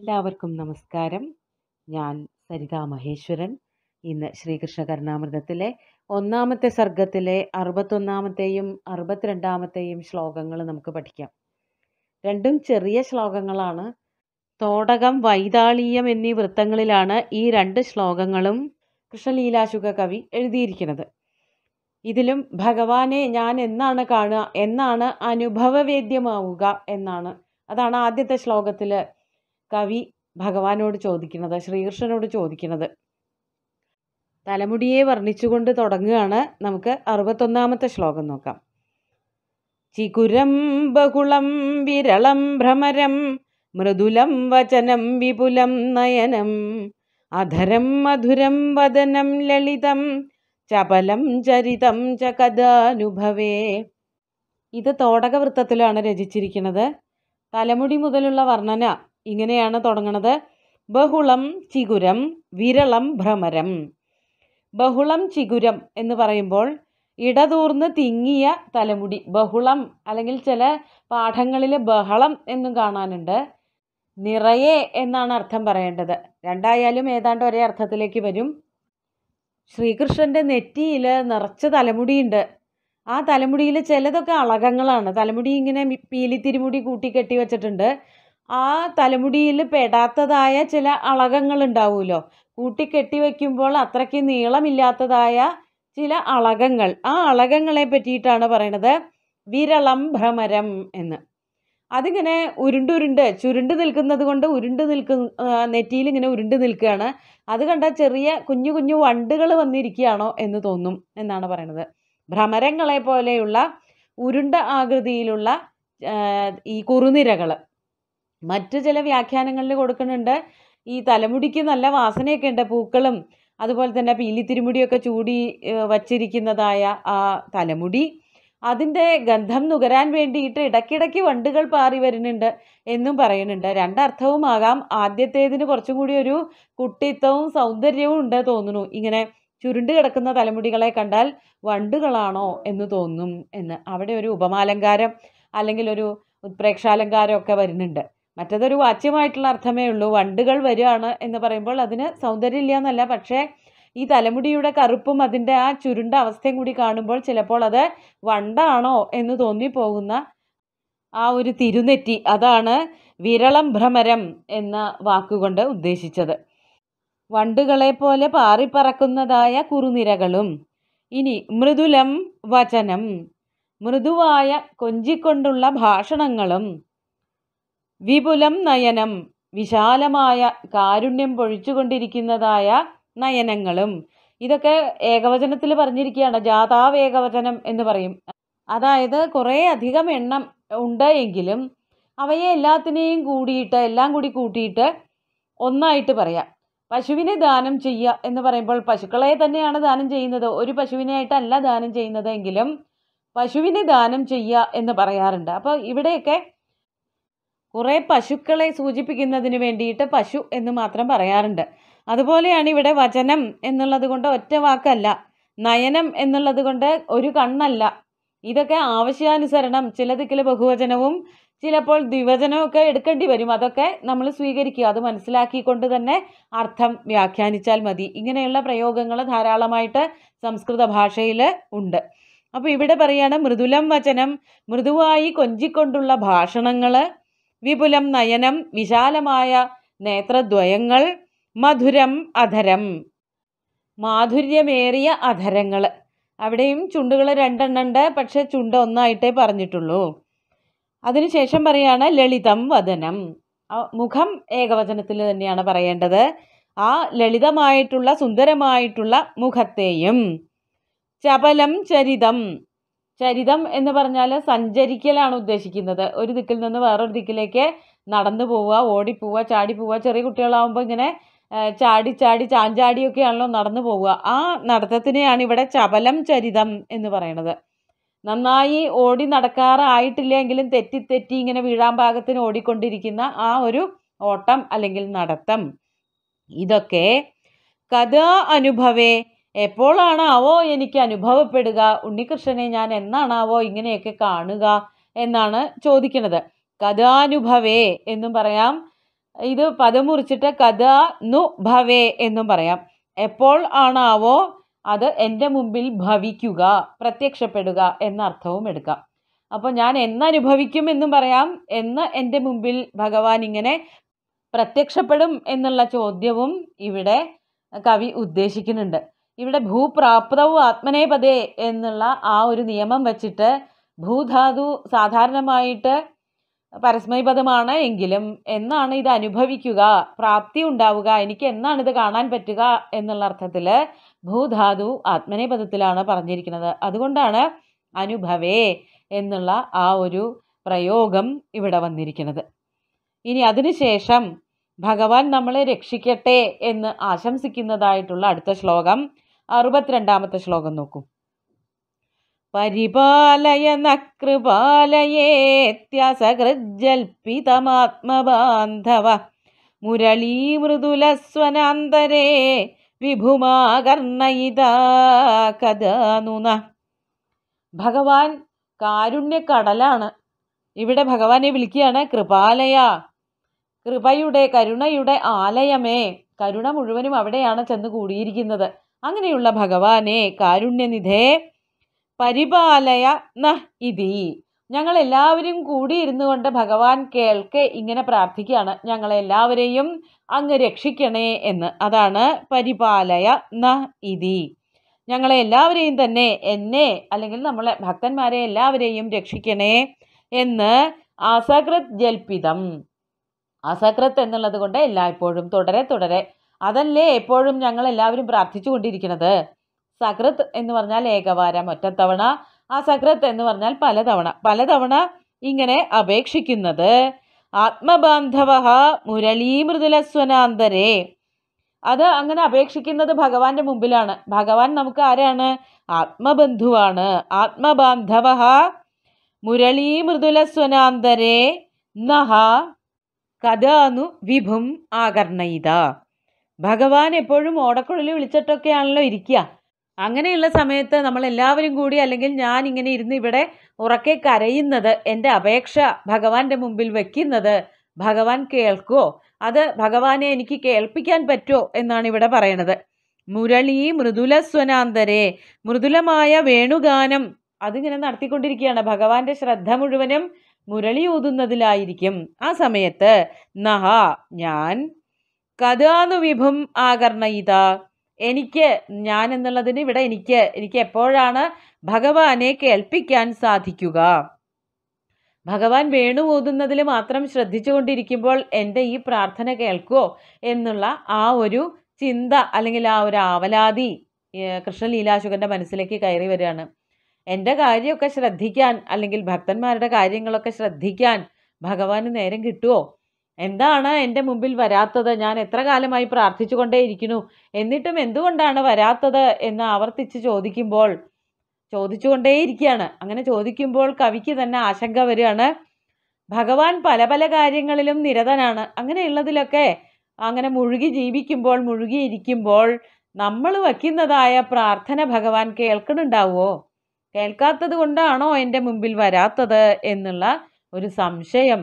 എല്ലാവർക്കും നമസ്കാരം. ഞാൻ സരിത മഹേശ്വരൻ. ഇന്ന് ശ്രീകൃഷ്ണ കരുണാമൃതത്തിലെ ഒന്നാമത്തെ സർഗത്തിലെ അറുപത്തൊന്നാമത്തെയും അറുപത്തിരണ്ടാമത്തെയും ശ്ലോകങ്ങൾ നമുക്ക് പഠിക്കാം. രണ്ടും ചെറിയ ശ്ലോകങ്ങളാണ്. തോടകം വൈതാളീയം എന്നീ വൃത്തങ്ങളിലാണ് ഈ രണ്ട് ശ്ലോകങ്ങളും കൃഷ്ണലീലാശുക കവി എഴുതിയിരിക്കുന്നത്. ഇതിലും ഭഗവാനെ ഞാൻ എന്നാണ് കാണുക എന്നാണ് അനുഭവവേദ്യമാവുക എന്നാണ്. അതാണ് ആദ്യത്തെ ശ്ലോകത്തിൽ കവി ഭഗവാനോട് ചോദിക്കുന്നത് ശ്രീകൃഷ്ണനോട് ചോദിക്കുന്നത്. തലമുടിയെ വർണിച്ചുകൊണ്ട് തുടങ്ങുകയാണ് നമുക്ക് അറുപത്തൊന്നാമത്തെ ശ്ലോകം നോക്കാം. ചികുരം ബഹുളം വിരളം ഭ്രമരം മൃദുലം വചനം വിപുലം നയനം അധരം മധുരം വദനം ലളിതം ചപലം ചരിതം ച കഥാനുഭവേ ഇത് തോടകവൃത്തത്തിലാണ് രചിച്ചിരിക്കുന്നത്. തലമുടി മുതലുള്ള വർണന ഇങ്ങനെയാണ് തുടങ്ങുന്നത് ബഹുളം ചിഗുരം വിരളം ഭ്രമരം. ബഹുളം ചിഗുരം എന്ന് പറയുമ്പോൾ ഇടതൂർന്ന് തിങ്ങിയ തലമുടി ബഹുളം അല്ലെങ്കിൽ ചില പാഠങ്ങളിൽ ബഹളം എന്നും കാണാനുണ്ട്. നിറയെ എന്നാണ് അർത്ഥം പറയേണ്ടത്. രണ്ടായാലും ഏതാണ്ട് ഒരേ അർത്ഥത്തിലേക്ക് വരും. ശ്രീകൃഷ്ണന്റെ നെറ്റിയിൽ നിറച്ച് തലമുടിയുണ്ട്. ആ തലമുടിയിൽ ചിലതൊക്കെ അളകങ്ങളാണ്. തലമുടി ഇങ്ങനെ പീലിത്തിരിമുടി കൂട്ടി കെട്ടി വെച്ചിട്ടുണ്ട്. ആ തലമുടിയിൽ പെടാത്തതായ ചില അളകങ്ങൾ ഉണ്ടാവുമല്ലോ കൂട്ടി കെട്ടി വയ്ക്കുമ്പോൾ അത്രയ്ക്ക് നീളമില്ലാത്തതായ ചില അളകങ്ങൾ. ആ അളകങ്ങളെ പറ്റിയിട്ടാണ് പറയണത്. വിരളം ഭ്രമരം എന്ന്. അതിങ്ങനെ ഉരുണ്ടുരുണ്ട് ചുരുണ്ട് നിൽക്കുന്നത് കൊണ്ട് ഉരുണ്ട് നിൽക്കുന്ന നെറ്റിയിൽ ഇങ്ങനെ ഉരുണ്ട് നിൽക്കുകയാണ്. അത് കണ്ട ചെറിയ കുഞ്ഞു കുഞ്ഞു വണ്ടുകൾ വന്നിരിക്കുകയാണോ എന്ന് തോന്നും എന്നാണ് പറയണത്. ഭ്രമരങ്ങളെ പോലെയുള്ള ഉരുണ്ട ആകൃതിയിലുള്ള ഈ കുറുനിരകൾ. മറ്റു ചില വ്യാഖ്യാനങ്ങളിൽ കൊടുക്കുന്നുണ്ട്. ഈ തലമുടിക്ക് നല്ല വാസനയൊക്കെ ഉണ്ട്. പൂക്കളും അതുപോലെ തന്നെ പീലിത്തിരിമുടിയൊക്കെ ചൂടി വച്ചിരിക്കുന്നതായ ആ തലമുടി അതിന്റെ ഗന്ധം നുകരാൻ വേണ്ടിയിട്ട് ഇടയ്ക്കിടയ്ക്ക് വണ്ടുകൾ പാറി വരുന്നുണ്ട് എന്നും പറയുന്നുണ്ട്. രണ്ടർത്ഥവുമാകാം ആദ്യത്തേതിന് കുറച്ചും കൂടി ഒരു കുട്ടിത്തവും സൗന്ദര്യവും ഉണ്ട് തോന്നുന്നു. ഇങ്ങനെ ചുരുണ്ട് കിടക്കുന്ന തലമുടികളെ കണ്ടാൽ വണ്ടുകളാണോ എന്ന് തോന്നും എന്ന്. അവിടെ ഒരു ഉപമാലങ്കാരം അല്ലെങ്കിൽ ഒരു ഉത്പ്രേക്ഷാലങ്കാരം ഒക്കെ വരുന്നുണ്ട്. മറ്റതൊരു വാച്യമായിട്ടുള്ള അർത്ഥമേ ഉള്ളൂ. വണ്ടുകൾ വരികയാണ് എന്ന് പറയുമ്പോൾ അതിന് സൗന്ദര്യമില്ല എന്നല്ല പക്ഷേ ഈ തലമുടിയുടെ കറുപ്പും അതിന്റെ ആ ചുരുണ്ട അവസ്ഥയും കൂടി കാണുമ്പോൾ ചിലപ്പോൾ അത് വണ്ടാണോ എന്ന് തോന്നിപ്പോകുന്ന ആ ഒരു തിരുനെറ്റി. അതാണ് വിരളം ഭ്രമരം എന്ന വാക്കുകൊണ്ട് ഉദ്ദേശിച്ചത്. വണ്ടുകളെ പോലെ പാറിപ്പറക്കുന്നതായ കുറുനിരകളും. ഇനി മൃദുലം വചനം. മൃദുവായ കൊഞ്ചിക്കൊണ്ടുള്ള ഭാഷണങ്ങളും. വിപുലം നയനം വിശാലമായ കാരുണ്യം പൊഴിച്ചുകൊണ്ടിരിക്കുന്നതായ നയനങ്ങളും. ഇതൊക്കെ ഏകവചനത്തിൽ പറഞ്ഞിരിക്കുകയാണ്. ജാതാവ് ഏകവചനം എന്ന് പറയും. അതായത് കുറേ അധികം എണ്ണം ഉണ്ട് എങ്കിലും അവയെ എല്ലാത്തിനെയും കൂടിയിട്ട് എല്ലാം കൂടി കൂട്ടിയിട്ട് ഒന്നായിട്ട് പറയാം. പശുവിനെ ദാനം ചെയ്യുക എന്ന് പറയുമ്പോൾ പശുക്കളെ തന്നെയാണ് ദാനം ചെയ്യുന്നത്. ഒരു പശുവിനായിട്ടല്ല ദാനം ചെയ്യുന്നത് എങ്കിലും പശുവിനെ ദാനം ചെയ്യുക എന്ന് പറയാറുണ്ട്. അപ്പോൾ ഇവിടെയൊക്കെ കുറേ പശുക്കളെ സൂചിപ്പിക്കുന്നതിന് വേണ്ടിയിട്ട് പശു എന്ന് മാത്രം പറയാറുണ്ട്. അതുപോലെയാണ് ഇവിടെ വചനം എന്നുള്ളത് കൊണ്ട് ഒറ്റ വാക്കല്ല നയനം എന്നുള്ളത് കൊണ്ട് ഒരു കണ്ണല്ല. ഇതൊക്കെ ആവശ്യാനുസരണം ചില ദിക്കിൽ ബഹുവചനവും ചിലപ്പോൾ ദ്വിവചനമൊക്കെ എടുക്കേണ്ടി വരും. അതൊക്കെ നമ്മൾ സ്വീകരിക്കുക. അത് മനസ്സിലാക്കിക്കൊണ്ട് തന്നെ അർത്ഥം വ്യാഖ്യാനിച്ചാൽ മതി. ഇങ്ങനെയുള്ള പ്രയോഗങ്ങൾ ധാരാളമായിട്ട് സംസ്കൃത ഭാഷയിൽ ഉണ്ട്. അപ്പോൾ ഇവിടെ പറയുകയാണ് മൃദുലം വചനം മൃദുവായി കൊഞ്ചിക്കൊണ്ടുള്ള ഭാഷണങ്ങൾ വിപുലം നയനം വിശാലമായ നേത്രദ്വയങ്ങൾ മധുരം അധരം. മാധുര്യമേറിയ അധരങ്ങൾ. അവിടെയും ചുണ്ടുകൾ രണ്ടെണ്ണം ഉണ്ട് പക്ഷേ ചുണ്ട് ഒന്നായിട്ടേ പറഞ്ഞിട്ടുള്ളൂ. അതിനുശേഷം പറയാണ് ലളിതം വദനം. മുഖം ഏകവചനത്തിൽ തന്നെയാണ് പറയേണ്ടത്. ആ ലളിതമായിട്ടുള്ള സുന്ദരമായിട്ടുള്ള മുഖത്തെയും ചപലം ചരിതം. ചരിതം എന്ന് പറഞ്ഞാൽ സഞ്ചരിക്കലാണ് ഉദ്ദേശിക്കുന്നത്. ഒരു ദിക്കിൽ നിന്ന് വേറൊരു ദിക്കിലേക്ക് നടന്നു പോവുക ഓടിപ്പോവുക ചാടി പോവുക. ചെറിയ കുട്ടികളാകുമ്പോൾ ഇങ്ങനെ ചാടി ചാടി ചാഞ്ചാടിയൊക്കെയാണല്ലോ നടന്നു പോവുക. ആ നടത്തത്തിനെയാണ് ഇവിടെ ചപലം ചരിതം എന്ന് പറയണത്. നന്നായി ഓടി നടക്കാറായിട്ടില്ലെങ്കിലും തെറ്റി തെറ്റി ഇങ്ങനെ വീഴാൻ ഭാഗത്തിന് ഓടിക്കൊണ്ടിരിക്കുന്ന ആ ഒരു ഓട്ടം അല്ലെങ്കിൽ നടത്തം. ഇതൊക്കെ കഥാ അനുഭവേ എപ്പോഴാണാവോ എനിക്ക് അനുഭവപ്പെടുക? ഉണ്ണികൃഷ്ണനെ ഞാൻ എന്നാണാവോ ഇങ്ങനെയൊക്കെ കാണുക എന്നാണ് ചോദിക്കുന്നത്. കഥാനുഭവേ എന്നും പറയാം. ഇത് പദം മുറിച്ചിട്ട് കഥ ഭവേ എന്നും പറയാം. എപ്പോൾ ആണാവോ അത് എന്റെ മുമ്പിൽ ഭവിക്കുക പ്രത്യക്ഷപ്പെടുക എന്ന അർത്ഥവും എടുക്കാം. അപ്പോൾ ഞാൻ എന്നനുഭവിക്കും എന്നും പറയാം. എന്ന് എന്റെ മുമ്പിൽ ഭഗവാൻ ഇങ്ങനെ പ്രത്യക്ഷപ്പെടും എന്നുള്ള ചോദ്യവും ഇവിടെ കവി ഉദ്ദേശിക്കുന്നുണ്ട്. ഇവിടെ ഭൂപ്രാപ്തവും ആത്മനേപതേ എന്നുള്ള ആ ഒരു നിയമം വച്ചിട്ട് ഭൂധാതു സാധാരണമായിട്ട് പരസ്മൈപദമാണ് എങ്കിലും എന്നാണ് ഇത് അനുഭവിക്കുക? പ്രാപ്തി ഉണ്ടാവുക എനിക്ക് എന്നാണ് ഇത് കാണാൻ പറ്റുക എന്നുള്ള അർത്ഥത്തിൽ ഭൂധാതു ആത്മനേപദത്തിലാണ് പറഞ്ഞിരിക്കുന്നത്. അതുകൊണ്ടാണ് അനുഭവേ എന്നുള്ള ആ ഒരു പ്രയോഗം ഇവിടെ വന്നിരിക്കുന്നത്. ഇനി അതിനുശേഷം ഭഗവാൻ നമ്മളെ രക്ഷിക്കട്ടെ എന്ന് ആശംസിക്കുന്നതായിട്ടുള്ള അടുത്ത ശ്ലോകം അറുപത്തിരണ്ടാമത്തെ ശ്ലോകം നോക്കൂ. പരിപാലയ നകൃപാലയേത്യസകൃജ്ജൽപിതമാത്മബാന്ധവ മുരളീമൃദുലസ്വനാന്തരേ വിഭുമാകർണയിതാ കഥാനുന. ഭഗവാൻ കാരുണ്യക്കടലാണ്. ഇവിടെ ഭഗവാനെ വിളിക്കുകയാണ് കൃപാലയ. കൃപയുടെ കരുണയുടെ ആലയമേ. കരുണ മുഴുവനും അവിടെയാണ് ചെന്ന് കൂടിയിരിക്കുന്നത്. അങ്ങനെയുള്ള ഭഗവാനെ കാരുണ്യനിധേ പരിപാലയ ന ഇതി. ഞങ്ങളെല്ലാവരും കൂടി ഇരുന്നു കൊണ്ട് ഭഗവാൻ കേൾക്കെ ഇങ്ങനെ പ്രാർത്ഥിക്കുകയാണ്. ഞങ്ങളെല്ലാവരെയും അങ്ങ് രക്ഷിക്കണേ എന്ന്. അതാണ് പരിപാലയ ന ഇതി. ഞങ്ങളെ എല്ലാവരെയും തന്നെ എന്നെ അല്ലെങ്കിൽ നമ്മളെ ഭക്തന്മാരെ എല്ലാവരെയും രക്ഷിക്കണേ എന്ന് അസകൃത് ജൽപ്പിതം അസകൃത് എന്നുള്ളത് കൊണ്ട് എല്ലായ്പ്പോഴും തുടരെ തുടരെ അതല്ലേ എപ്പോഴും ഞങ്ങൾ എല്ലാവരും പ്രാർത്ഥിച്ചു കൊണ്ടിരിക്കുന്നത് എന്ന് പറഞ്ഞാൽ ഏകവാരം ഒറ്റത്തവണ. ആ അസകൃത്ത് എന്ന് പറഞ്ഞാൽ പലതവണ. പലതവണ ഇങ്ങനെ അപേക്ഷിക്കുന്നത്. ആത്മബാന്ധവ മുരളീമൃദുലസ്വനാന്തരേ. അത് അങ്ങനെ അപേക്ഷിക്കുന്നത് ഭഗവാന്റെ മുമ്പിലാണ്. ഭഗവാൻ നമുക്ക് ആരാണ്? ആത്മബന്ധുവാണ്. ആത്മബാന്ധവ മുരളീമൃദുലസ്വനാന്തരേ. നഹ കഥാനു വിഭും ആകർണയിത. ഭഗവാൻ എപ്പോഴും ഓടക്കുഴലിൽ വിളിച്ചിട്ടൊക്കെയാണല്ലോ ഇരിക്കുക. അങ്ങനെയുള്ള സമയത്ത് നമ്മൾ എല്ലാവരും കൂടി അല്ലെങ്കിൽ ഞാൻ ഇങ്ങനെ ഇരുന്ന് ഇവിടെ ഉറക്കെ കരയുന്നത് എന്റെ അപേക്ഷ ഭഗവാന്റെ മുമ്പിൽ വെക്കുന്നത് ഭഗവാൻ കേൾക്കുമോ അത് ഭഗവാനെ എനിക്ക് കേൾപ്പിക്കാൻ പറ്റുമോ എന്നാണ് ഇവിടെ പറയണത്. മുരളി മൃദുലസ്വനാന്തരെ മൃദുലമായ വേണുഗാനം. അതിങ്ങനെ നടത്തിക്കൊണ്ടിരിക്കുകയാണ്. ഭഗവാന്റെ ശ്രദ്ധ മുഴുവനും മുരളി ഊതുന്നതിലായിരിക്കും. ആ സമയത്ത് നഹ ഞാൻ കഥാന്നു വിഭും ആകർണയിത എനിക്ക് ഞാൻ എന്നുള്ളതിന് ഇവിടെ എനിക്ക് എനിക്ക് എപ്പോഴാണ് ഭഗവാനെ കേൾപ്പിക്കാൻ സാധിക്കുക? ഭഗവാൻ വേണു ഓതുന്നതിൽ മാത്രം ശ്രദ്ധിച്ചുകൊണ്ടിരിക്കുമ്പോൾ എന്റെ ഈ പ്രാർത്ഥന കേൾക്കുമോ എന്നുള്ള ആ ഒരു ചിന്ത അല്ലെങ്കിൽ ആ ഒരു ആവലാതി കൃഷ്ണലീലാശുഖന്റെ മനസ്സിലേക്ക് കയറി വരികയാണ്. എന്റെ കാര്യമൊക്കെ ശ്രദ്ധിക്കാൻ അല്ലെങ്കിൽ ഭക്തന്മാരുടെ കാര്യങ്ങളൊക്കെ ശ്രദ്ധിക്കാൻ ഭഗവാന് നേരം കിട്ടുമോ എന്താണ് എന്റെ മുമ്പിൽ വരാത്തത്? ഞാൻ എത്ര കാലമായി പ്രാർത്ഥിച്ചു കൊണ്ടേയിരിക്കുന്നു എന്നിട്ടും എന്തുകൊണ്ടാണ് വരാത്തത് എന്ന് ആവർത്തിച്ച് ചോദിക്കുമ്പോൾ ചോദിച്ചുകൊണ്ടേയിരിക്കുകയാണ്. അങ്ങനെ ചോദിക്കുമ്പോൾ കവിക്ക് തന്നെ ആശങ്ക വരികയാണ്. ഭഗവാൻ പല പല കാര്യങ്ങളിലും നിരതനാണ്. അങ്ങനെയുള്ളതിലൊക്കെ അങ്ങനെ മുഴുകി ജീവിക്കുമ്പോൾ മുഴുകിയിരിക്കുമ്പോൾ നമ്മൾ വയ്ക്കുന്നതായ പ്രാർത്ഥന ഭഗവാൻ കേൾക്കണുണ്ടാവുമോ കേൾക്കാത്തത് കൊണ്ടാണോ എന്റെ മുമ്പിൽ വരാത്തത് എന്നുള്ള ഒരു സംശയം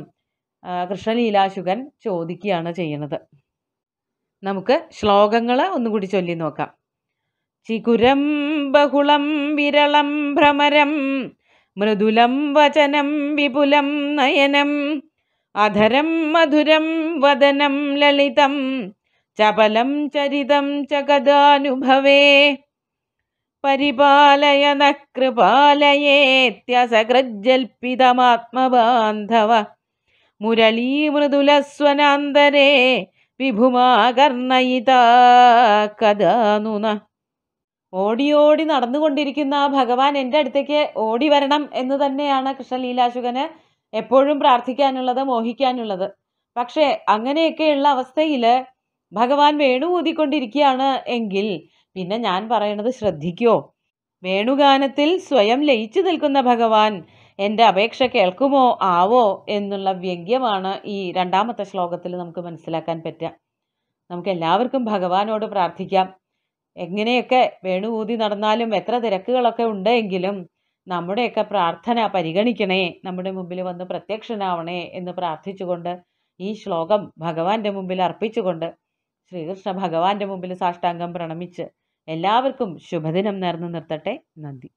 കൃഷ്ണലീലാശുകൻ ചോദിക്കുകയാണ് ചെയ്യുന്നത്. നമുക്ക് ശ്ലോകങ്ങൾ ഒന്നുകൂടി ചൊല്ലി നോക്കാം. ചികുരം ബഹുളം വിരളം ഭ്രമരം മൃദുലം വചനം വിപുലം നയനം അധരം മധുരം വദനം ലളിതം ചപലം ചരിതം ചകദാനുഭവേ പരിപാലയ ന കൃപാലയേത്യസകൃജ്ജൽപിതമാത്മബാന്ധവ മുരളീമൃദുലസ്വനാന്തരേ വിഭുമാകർണയിത കഥാനുന. ഓടി ഓടി നടന്നുകൊണ്ടിരിക്കുന്ന ആ ഭഗവാൻ എന്റെ അടുത്തേക്ക് ഓടി വരണം എന്ന് തന്നെയാണ് കൃഷ്ണലീലാശുകന് എപ്പോഴും പ്രാർത്ഥിക്കാനുള്ളത് മോഹിക്കാനുള്ളത്. പക്ഷേ അങ്ങനെയൊക്കെയുള്ള അവസ്ഥയിൽ ഭഗവാൻ വേണു ഊതിക്കൊണ്ടിരിക്കുകയാണ് എങ്കിൽ പിന്നെ ഞാൻ പറയണത് ശ്രദ്ധിക്കോ? വേണുഗാനത്തിൽ സ്വയം ലയിച്ചു നിൽക്കുന്ന ഭഗവാൻ എന്റെ അപേക്ഷ കേൾക്കുമോ? ആവോ? എന്നുള്ള വ്യംഗ്യമാണ് ഈ രണ്ടാമത്തെ ശ്ലോകത്തിൽ നമുക്ക് മനസ്സിലാക്കാൻ പറ്റുക. നമുക്ക് എല്ലാവർക്കും ഭഗവാനോട് പ്രാർത്ഥിക്കാം. എങ്ങനെയൊക്കെ വേണുകൂതി നടന്നാലും എത്ര തിരക്കുകളൊക്കെ ഉണ്ടെങ്കിലും നമ്മുടെയൊക്കെ പ്രാർത്ഥന പരിഗണിക്കണേ നമ്മുടെ മുമ്പിൽ വന്ന് പ്രത്യക്ഷനാവണേ എന്ന് പ്രാർത്ഥിച്ചുകൊണ്ട് ഈ ശ്ലോകം ഭഗവാന്റെ മുമ്പിൽ അർപ്പിച്ചുകൊണ്ട് ശ്രീകൃഷ്ണ ഭഗവാന്റെ മുമ്പിൽ സാഷ്ടാംഗം പ്രണമിച്ച് എല്ലാവർക്കും ശുഭദിനം നേർന്നു നിർത്തട്ടെ. നന്ദി.